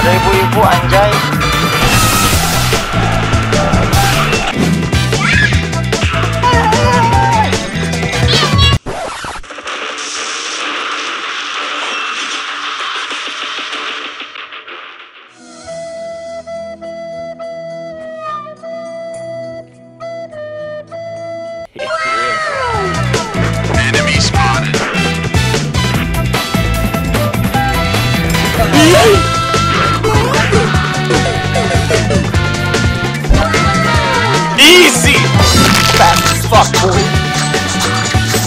ada ibu-ibu anjay Enemy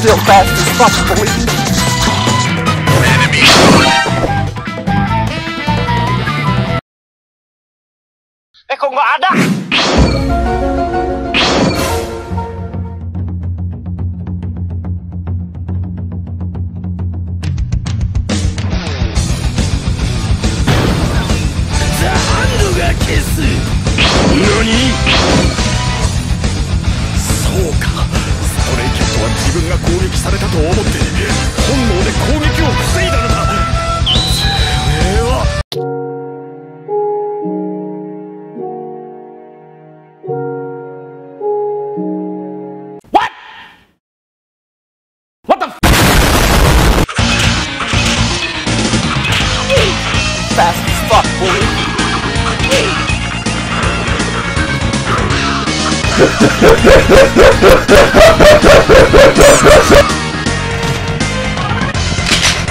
still fast as fuck, believe me. Enemy Eh kok nggak ada?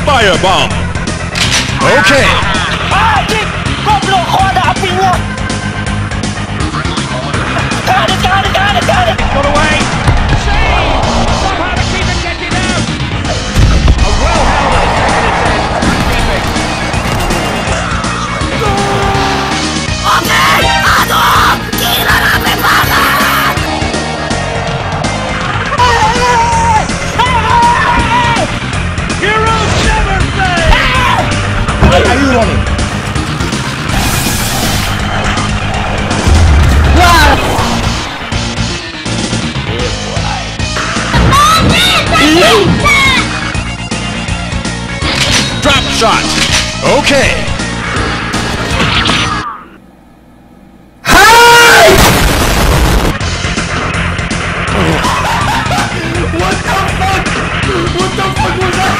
Firebomb. Okay. Ah, kau ada apinya. shot. Okay. Hey! what the fuck? What the fuck was that?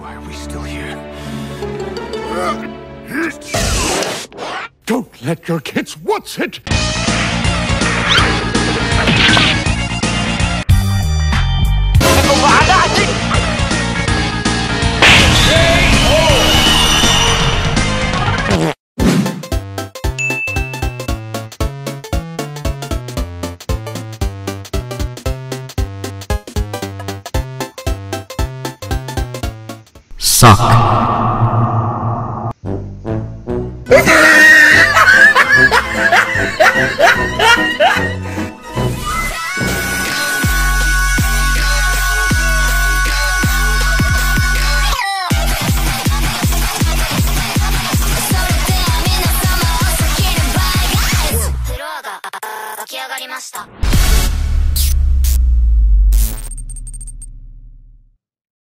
Why are we still here? Don't let your kids watch it! Suck. した。